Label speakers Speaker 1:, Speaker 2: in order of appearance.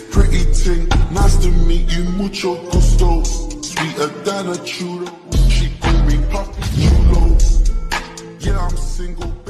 Speaker 1: pretty thing. Nice to meet you, mucho gusto. Sweeter than a chulo. She call me Papi Chulo. Yeah, I'm single.